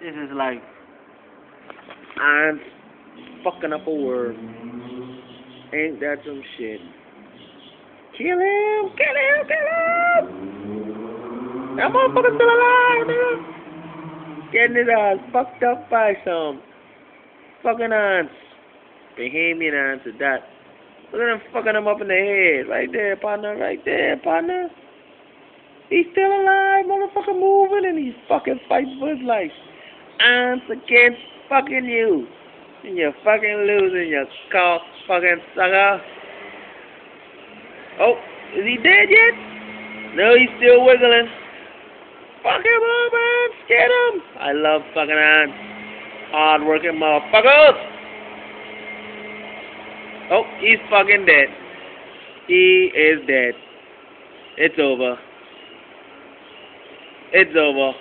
This is like ants fucking up a worm. Ain't that some shit? Kill him! Kill him! Kill him! That motherfucker's still alive, nigga! Getting his ass fucked up by some fucking ants. Bahamian ants at that. Look at them fucking him up in the head. Right there, partner. Right there, partner. He's still alive, motherfucker moving, and he's fucking fighting for his life. Ants against fucking you. And you're fucking losing, you cock fucking sucker. Oh, is he dead yet? No, he's still wiggling. Fuck him up. Get him. I love fucking ants. Hard working motherfuckers. Oh, he's fucking dead. He is dead. It's over. It's over.